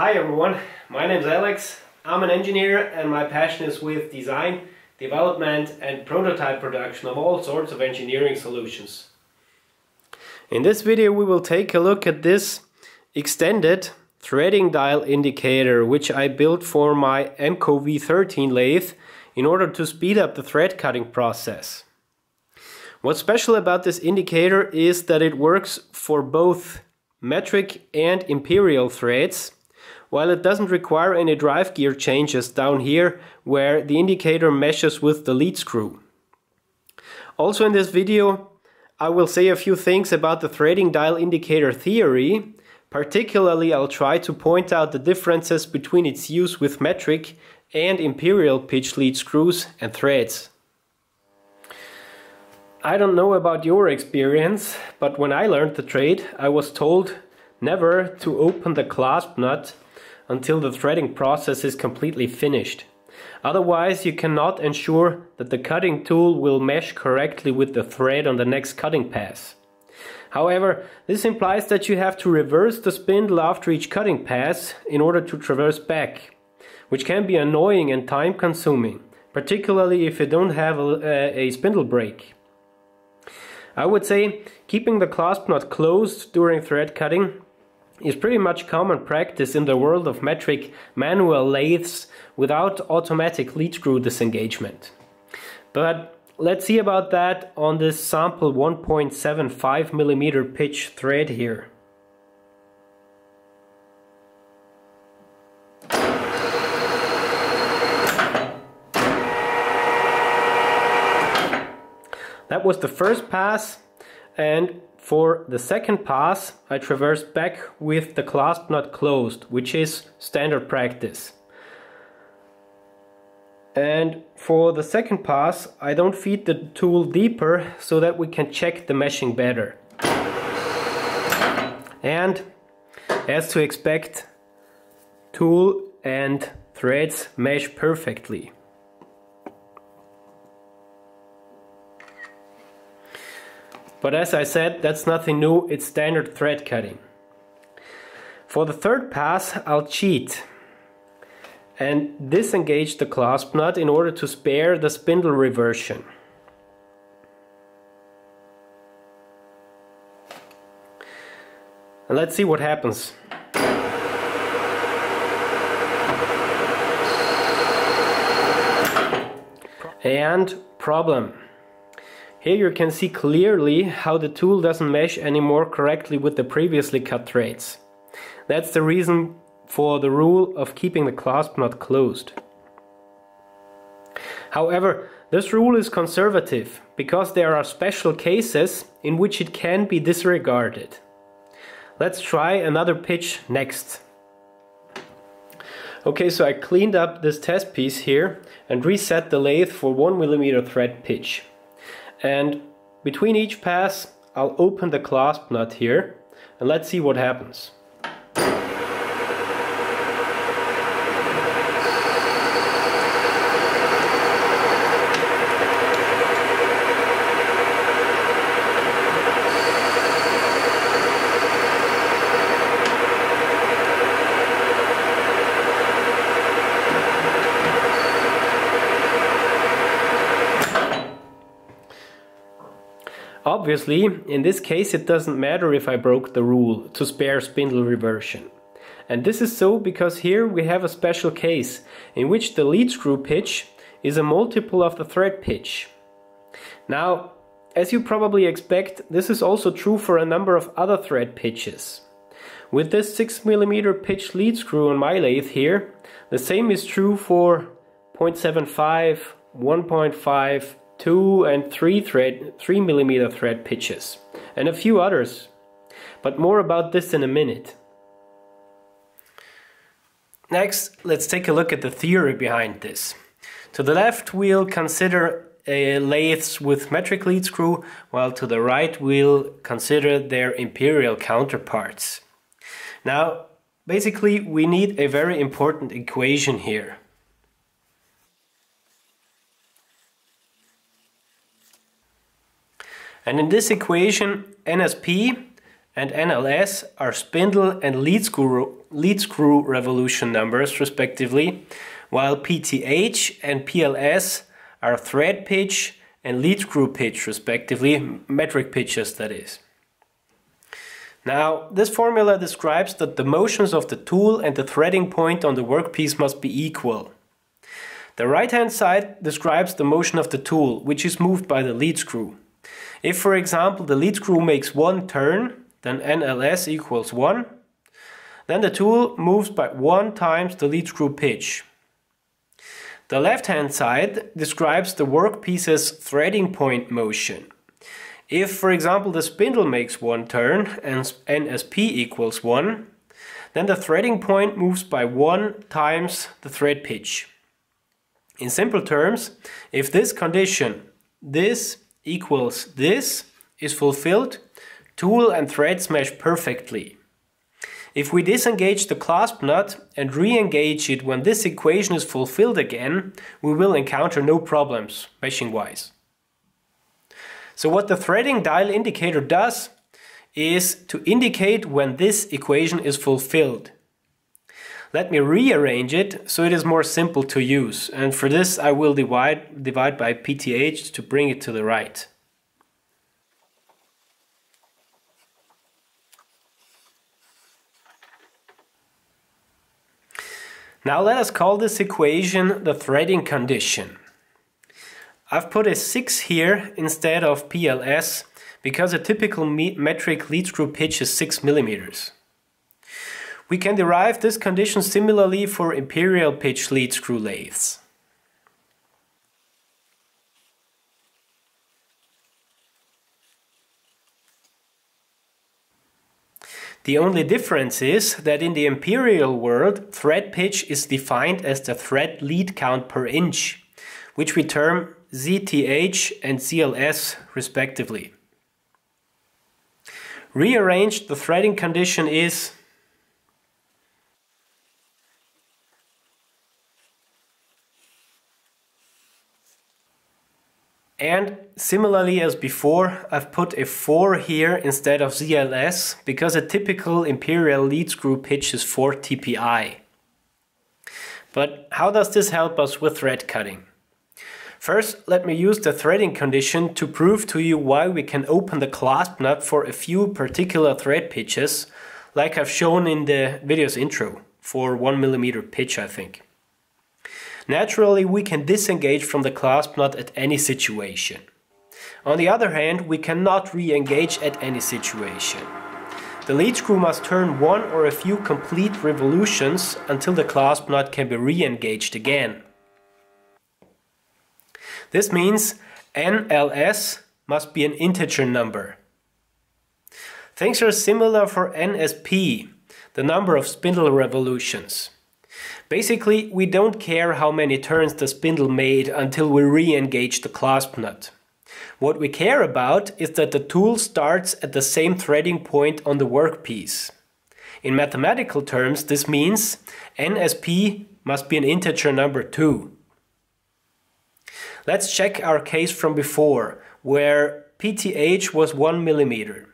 Hi everyone, my name is Alex. I'm an engineer and my passion is with design, development and prototype production of all sorts of engineering solutions. In this video we will take a look at this extended threading dial indicator which I built for my EMCO V13 lathe in order to speed up the thread cutting process. What's special about this indicator is that it works for both metric and imperial threads while it doesn't require any drive gear changes down here where the indicator meshes with the lead screw. Also in this video I will say a few things about the threading dial indicator theory. Particularly I'll try to point out the differences between its use with metric and imperial pitch lead screws and threads. I don't know about your experience, but when I learned the trade I was told never to open the clasp nut until the threading process is completely finished. Otherwise you cannot ensure that the cutting tool will mesh correctly with the thread on the next cutting pass. However, this implies that you have to reverse the spindle after each cutting pass in order to traverse back, which can be annoying and time consuming, particularly if you don't have a, a spindle brake. I would say keeping the clasp nut closed during thread cutting is pretty much common practice in the world of metric manual lathes without automatic lead screw disengagement. But let's see about that on this sample 1.75 millimeter pitch thread here. That was the first pass and for the second pass, I traverse back with the clasp nut closed, which is standard practice. And for the second pass, I don't feed the tool deeper so that we can check the meshing better. And as to expect, tool and threads mesh perfectly. But as I said, that's nothing new, it's standard thread cutting. For the third pass, I'll cheat and disengage the clasp nut in order to spare the spindle reversion. And let's see what happens. And problem. Here you can see clearly how the tool doesn't mesh anymore correctly with the previously cut threads. That's the reason for the rule of keeping the clasp nut closed. However, this rule is conservative because there are special cases in which it can be disregarded. Let's try another pitch next. Okay, so I cleaned up this test piece here and reset the lathe for 1mm thread pitch and between each pass I'll open the clasp nut here and let's see what happens. Obviously, in this case it doesn't matter if I broke the rule to spare spindle reversion. And this is so because here we have a special case in which the lead screw pitch is a multiple of the thread pitch. Now, as you probably expect, this is also true for a number of other thread pitches. With this 6mm pitch lead screw on my lathe here, the same is true for 0.75, 1.5, 2 and 3 thread 3 millimeter thread pitches and a few others. But more about this in a minute. Next let's take a look at the theory behind this. To the left we'll consider lathes with metric lead screw while to the right we'll consider their imperial counterparts. Now basically we need a very important equation here And in this equation, NSP and NLS are spindle and lead screw, lead screw revolution numbers respectively, while PTH and PLS are thread pitch and lead screw pitch respectively, metric pitches that is. Now, this formula describes that the motions of the tool and the threading point on the workpiece must be equal. The right hand side describes the motion of the tool, which is moved by the lead screw. If, for example, the lead screw makes one turn, then NLS equals 1, then the tool moves by 1 times the lead screw pitch. The left hand side describes the workpiece's threading point motion. If, for example, the spindle makes one turn and NSP equals 1, then the threading point moves by 1 times the thread pitch. In simple terms, if this condition, this equals this, is fulfilled, tool and thread mesh perfectly. If we disengage the clasp nut and re-engage it when this equation is fulfilled again, we will encounter no problems, meshing wise. So what the threading dial indicator does is to indicate when this equation is fulfilled. Let me rearrange it so it is more simple to use and for this I will divide, divide by PTH to bring it to the right. Now let us call this equation the threading condition. I've put a 6 here instead of PLS because a typical metric lead screw pitch is 6 millimeters. We can derive this condition similarly for imperial pitch lead screw lathes. The only difference is that in the imperial world, thread pitch is defined as the thread lead count per inch, which we term ZTH and ZLS respectively. Rearranged, the threading condition is And similarly as before, I've put a 4 here instead of ZLS because a typical imperial lead screw pitch is 4 TPI. But how does this help us with thread cutting? First, let me use the threading condition to prove to you why we can open the clasp nut for a few particular thread pitches, like I've shown in the video's intro, for 1mm pitch I think. Naturally, we can disengage from the clasp nut at any situation. On the other hand, we cannot re-engage at any situation. The lead screw must turn one or a few complete revolutions until the clasp nut can be re-engaged again. This means NLS must be an integer number. Things are similar for NSP, the number of spindle revolutions. Basically, we don't care how many turns the spindle made until we re-engage the clasp nut. What we care about is that the tool starts at the same threading point on the workpiece. In mathematical terms, this means NSP must be an integer number too. Let's check our case from before, where PTH was 1 millimeter.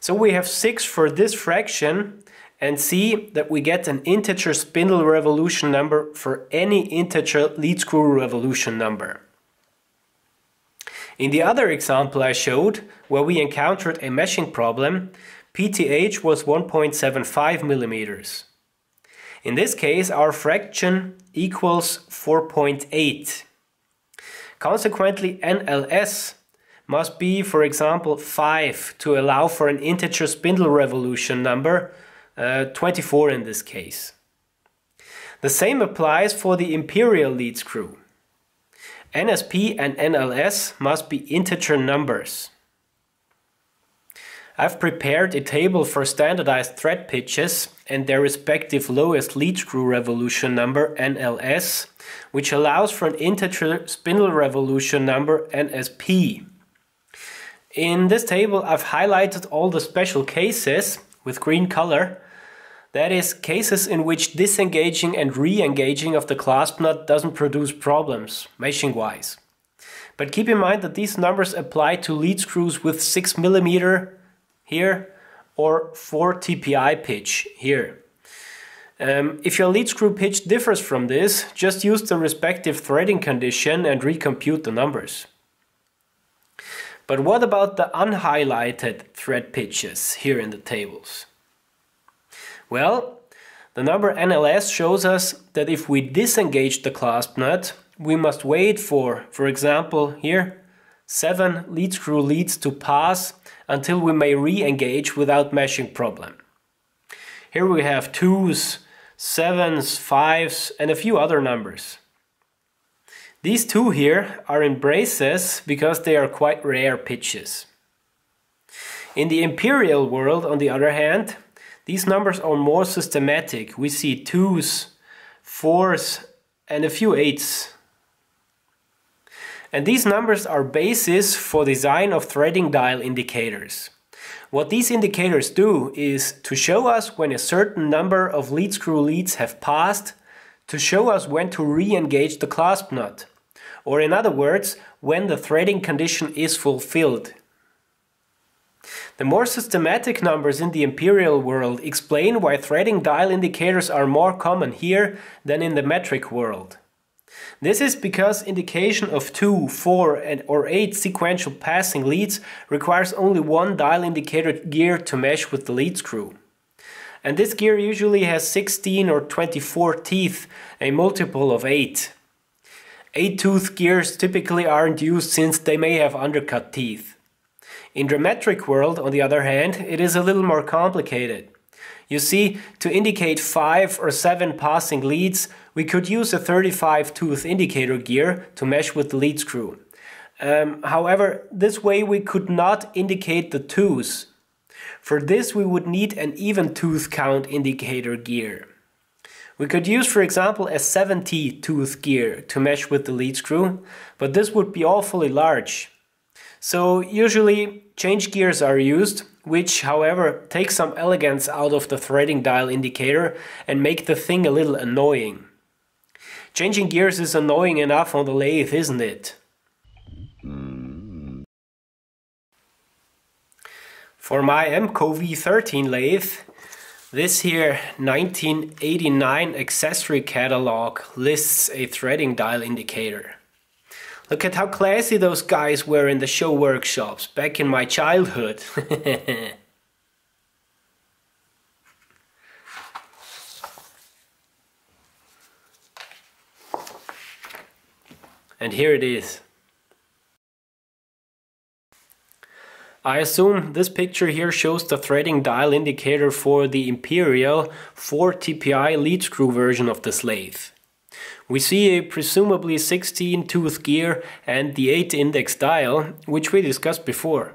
So we have 6 for this fraction and see that we get an integer spindle revolution number for any integer lead screw revolution number. In the other example I showed, where we encountered a meshing problem, PTH was 1.75 millimeters. In this case, our fraction equals 4.8. Consequently, NLS must be, for example, 5 to allow for an integer spindle revolution number, uh, 24 in this case. The same applies for the imperial lead screw. NSP and NLS must be integer numbers. I've prepared a table for standardized thread pitches and their respective lowest lead screw revolution number NLS, which allows for an integer spindle revolution number NSP. In this table I've highlighted all the special cases with green color, that is, cases in which disengaging and re-engaging of the clasp nut doesn't produce problems, meshing wise. But keep in mind that these numbers apply to lead screws with 6 mm here or 4 TPI pitch here. Um, if your lead screw pitch differs from this, just use the respective threading condition and recompute the numbers. But what about the unhighlighted thread pitches here in the tables? Well, the number NLS shows us that if we disengage the clasp nut, we must wait for, for example, here, 7 lead screw leads to pass until we may re-engage without meshing problem. Here we have 2s, 7s, 5s and a few other numbers. These two here are in braces because they are quite rare pitches. In the imperial world, on the other hand, these numbers are more systematic. We see twos, fours, and a few eights. And these numbers are basis for design of threading dial indicators. What these indicators do is to show us when a certain number of lead screw leads have passed, to show us when to re-engage the clasp nut, or in other words, when the threading condition is fulfilled. The more systematic numbers in the imperial world explain why threading dial indicators are more common here than in the metric world. This is because indication of 2, 4 and or 8 sequential passing leads requires only one dial indicator gear to mesh with the lead screw. And this gear usually has 16 or 24 teeth, a multiple of 8. 8 tooth gears typically aren't used since they may have undercut teeth. In the metric world, on the other hand, it is a little more complicated. You see, to indicate 5 or 7 passing leads, we could use a 35 tooth indicator gear to mesh with the lead screw. Um, however, this way we could not indicate the twos. For this we would need an even tooth count indicator gear. We could use for example a 70 tooth gear to mesh with the lead screw, but this would be awfully large. So usually change gears are used, which however take some elegance out of the threading dial indicator and make the thing a little annoying. Changing gears is annoying enough on the lathe, isn't it? For my Emco V13 lathe, this here 1989 accessory catalog lists a threading dial indicator. Look at how classy those guys were in the show workshops back in my childhood. and here it is. I assume this picture here shows the threading dial indicator for the Imperial 4 TPI lead screw version of the lathe. We see a presumably 16 tooth gear and the 8 index dial, which we discussed before.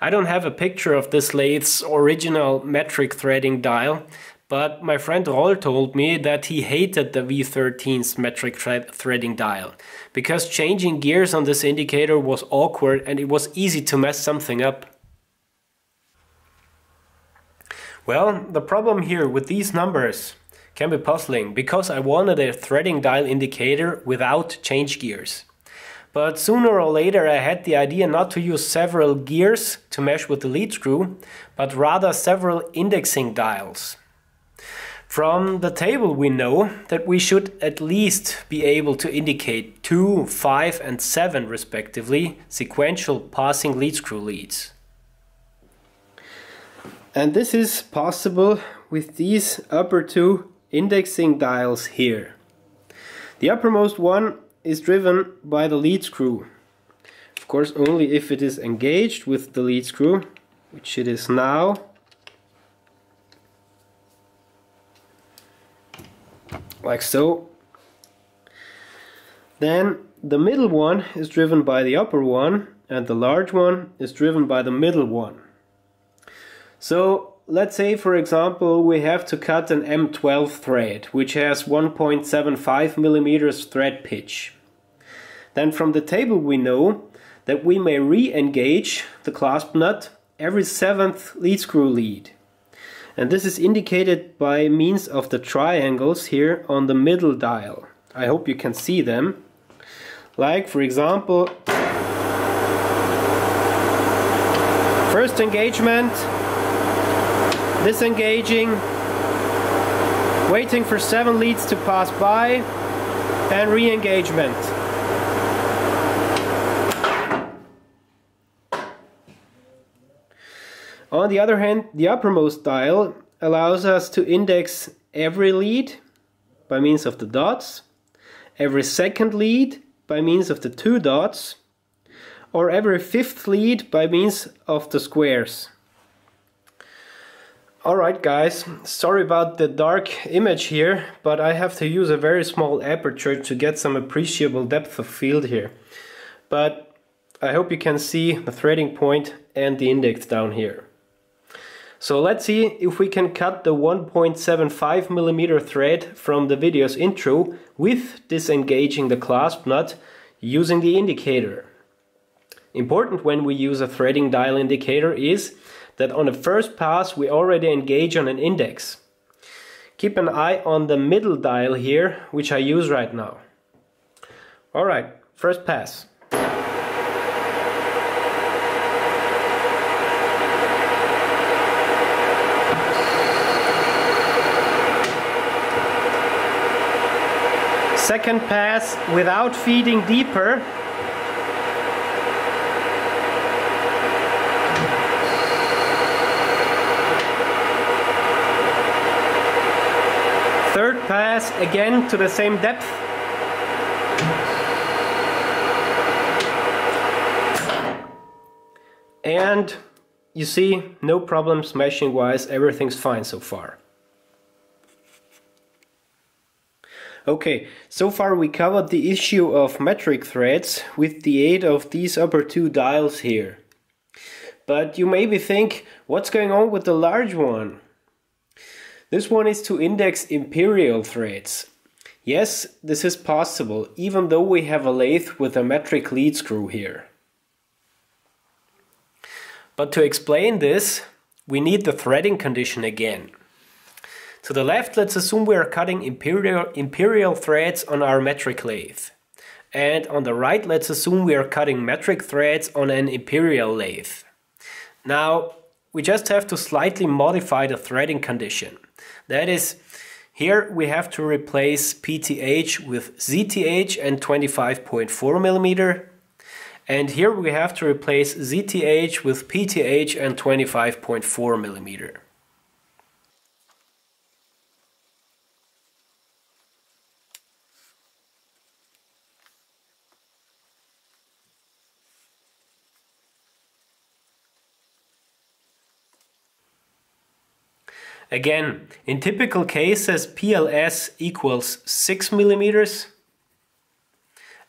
I don't have a picture of this lathe's original metric threading dial, but my friend Roll told me that he hated the V13's metric thread threading dial, because changing gears on this indicator was awkward and it was easy to mess something up. Well, the problem here with these numbers can be puzzling because I wanted a threading dial indicator without change gears. But sooner or later I had the idea not to use several gears to mesh with the lead screw, but rather several indexing dials. From the table we know that we should at least be able to indicate 2, 5 and 7 respectively sequential passing lead screw leads. And this is possible with these upper two indexing dials here. The uppermost one is driven by the lead screw. Of course only if it is engaged with the lead screw, which it is now. Like so. Then the middle one is driven by the upper one and the large one is driven by the middle one. So let's say for example we have to cut an M12 thread which has 1.75 millimeters thread pitch. Then from the table we know that we may re-engage the clasp nut every seventh lead screw lead. And this is indicated by means of the triangles here on the middle dial. I hope you can see them. Like for example, first engagement, disengaging, waiting for seven leads to pass by and re-engagement. On the other hand, the uppermost dial allows us to index every lead by means of the dots, every second lead by means of the two dots, or every fifth lead by means of the squares. Alright guys, sorry about the dark image here, but I have to use a very small aperture to get some appreciable depth of field here. But I hope you can see the threading point and the index down here. So let's see if we can cut the 1.75 millimeter thread from the video's intro with disengaging the clasp nut using the indicator. Important when we use a threading dial indicator is that on the first pass we already engage on an index. Keep an eye on the middle dial here, which I use right now. Alright, first pass. Second pass without feeding deeper. Third pass again to the same depth. And you see, no problems meshing wise, everything's fine so far. Okay, so far we covered the issue of metric threads with the aid of these upper two dials here. But you maybe think, what's going on with the large one? This one is to index imperial threads. Yes, this is possible, even though we have a lathe with a metric lead screw here. But to explain this, we need the threading condition again. To the left, let's assume we are cutting imperial, imperial threads on our metric lathe. And on the right, let's assume we are cutting metric threads on an imperial lathe. Now, we just have to slightly modify the threading condition. That is, here we have to replace PTH with ZTH and 25.4 millimeter. And here we have to replace ZTH with PTH and 25.4 millimeter. Again, in typical cases, PLS equals 6 millimeters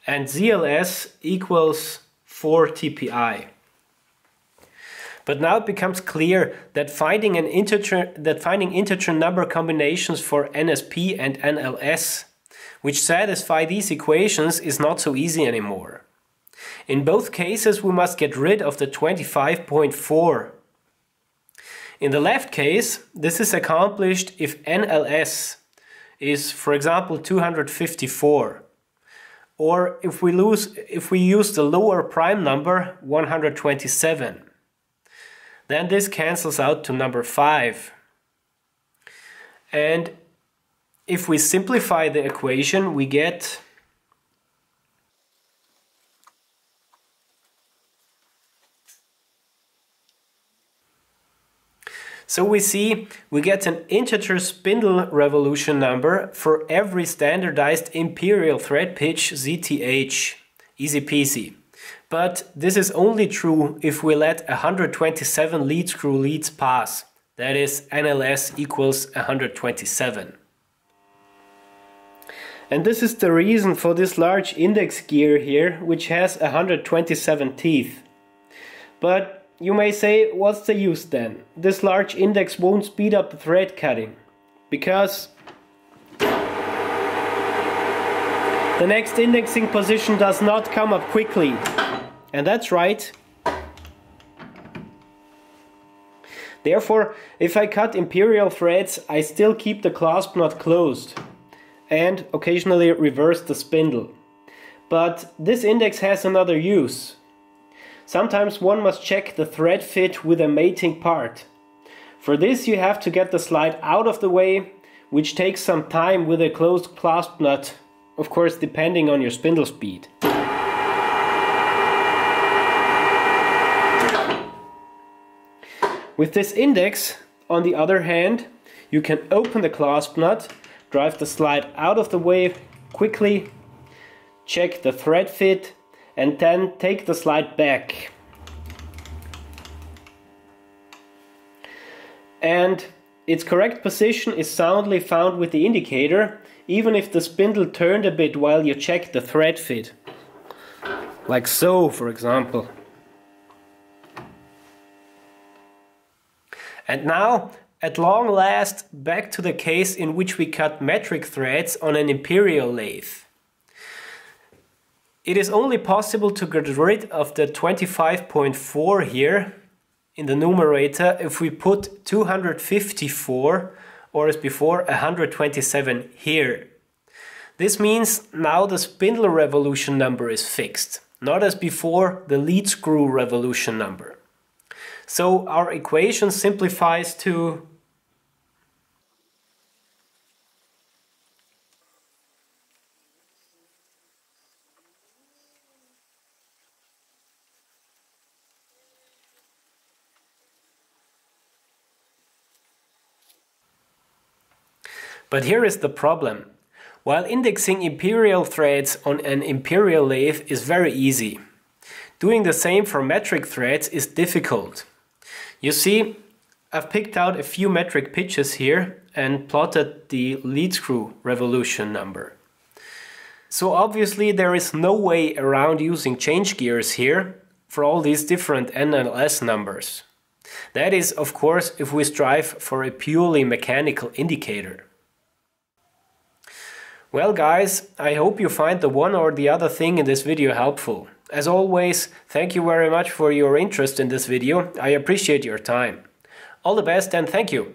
and ZLS equals 4 TPI. But now it becomes clear that finding an integer that finding integer number combinations for NSP and NLS which satisfy these equations is not so easy anymore. In both cases we must get rid of the 25.4 in the left case, this is accomplished if NLS is, for example, 254. Or if we, lose, if we use the lower prime number, 127. Then this cancels out to number 5. And if we simplify the equation, we get So we see we get an integer spindle revolution number for every standardized imperial thread pitch ZTH. Easy peasy. But this is only true if we let 127 lead screw leads pass. That is NLS equals 127. And this is the reason for this large index gear here, which has 127 teeth. But you may say, what's the use then? This large index won't speed up the thread cutting. Because the next indexing position does not come up quickly. And that's right. Therefore, if I cut imperial threads, I still keep the clasp nut closed and occasionally reverse the spindle. But this index has another use. Sometimes one must check the thread fit with a mating part. For this you have to get the slide out of the way which takes some time with a closed clasp nut, of course depending on your spindle speed. With this index, on the other hand, you can open the clasp nut, drive the slide out of the way quickly, check the thread fit, and then take the slide back. And its correct position is soundly found with the indicator, even if the spindle turned a bit while you check the thread fit. Like so, for example. And now, at long last, back to the case in which we cut metric threads on an imperial lathe. It is only possible to get rid of the 25.4 here in the numerator if we put 254 or as before 127 here. This means now the spindle revolution number is fixed, not as before the lead screw revolution number. So our equation simplifies to But here is the problem. While indexing imperial threads on an imperial lathe is very easy, doing the same for metric threads is difficult. You see, I've picked out a few metric pitches here and plotted the lead screw revolution number. So obviously there is no way around using change gears here for all these different NLS numbers. That is, of course, if we strive for a purely mechanical indicator. Well guys, I hope you find the one or the other thing in this video helpful. As always, thank you very much for your interest in this video. I appreciate your time. All the best and thank you.